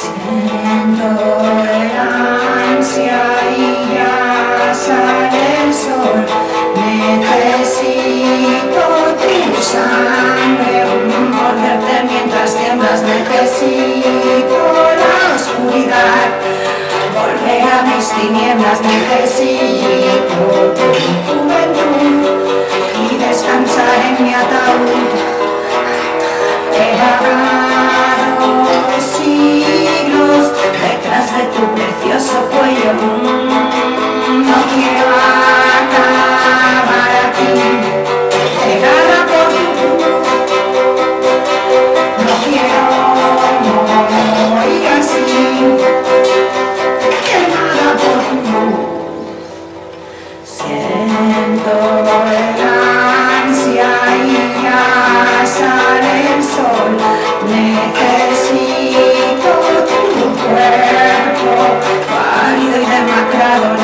Siento el ansia y la sale el sol necesito tu sangre, un morderte mientras tiendas, necesito la oscuridad. Navega mis tinieblas, necesito tu juventud. Πάλι δεν μακρά τον